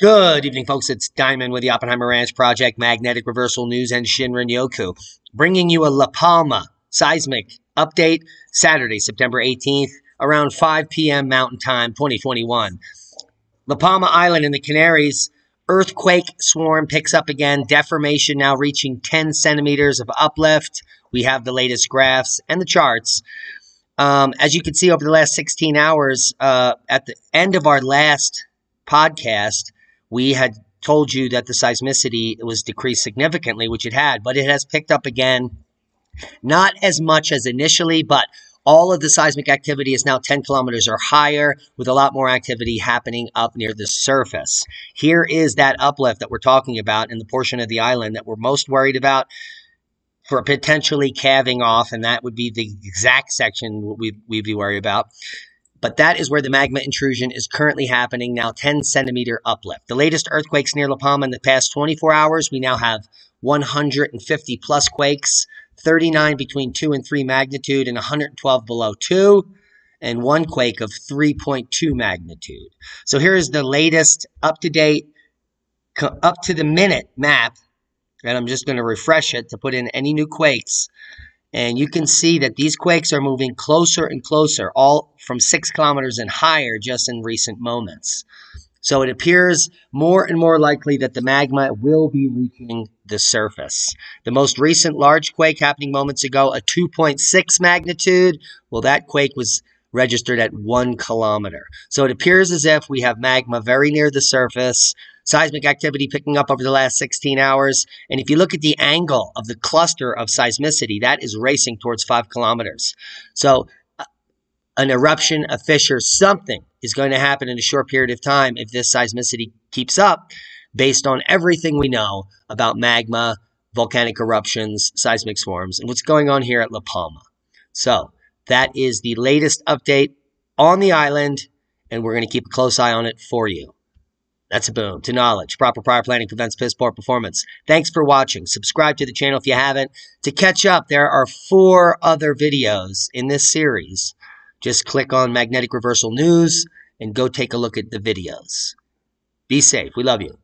Good evening, folks. It's Diamond with the Oppenheimer Ranch Project, Magnetic Reversal News, and Shinrin Yoku, bringing you a La Palma seismic update Saturday, September 18th, around 5 p.m. Mountain Time, 2021. La Palma Island in the Canaries, earthquake swarm picks up again, deformation now reaching 10 centimeters of uplift. We have the latest graphs and the charts. Um, as you can see over the last 16 hours, uh, at the end of our last podcast, we had told you that the seismicity was decreased significantly, which it had, but it has picked up again. Not as much as initially, but all of the seismic activity is now 10 kilometers or higher, with a lot more activity happening up near the surface. Here is that uplift that we're talking about in the portion of the island that we're most worried about for potentially calving off, and that would be the exact section we, we'd be worried about. But that is where the magma intrusion is currently happening, now 10 centimeter uplift. The latest earthquakes near La Palma in the past 24 hours, we now have 150 plus quakes, 39 between 2 and 3 magnitude, and 112 below 2, and one quake of 3.2 magnitude. So here is the latest up to date, up to the minute map, and I'm just going to refresh it to put in any new quakes. And you can see that these quakes are moving closer and closer, all from six kilometers and higher just in recent moments. So it appears more and more likely that the magma will be reaching the surface. The most recent large quake happening moments ago, a 2.6 magnitude, well, that quake was registered at one kilometer. So it appears as if we have magma very near the surface, seismic activity picking up over the last 16 hours. And if you look at the angle of the cluster of seismicity, that is racing towards five kilometers. So uh, an eruption, a fissure, something is going to happen in a short period of time if this seismicity keeps up based on everything we know about magma, volcanic eruptions, seismic swarms, and what's going on here at La Palma. So that is the latest update on the island, and we're going to keep a close eye on it for you. That's a boom to knowledge. Proper prior planning prevents piss poor performance. Thanks for watching. Subscribe to the channel if you haven't. To catch up, there are four other videos in this series. Just click on Magnetic Reversal News and go take a look at the videos. Be safe. We love you.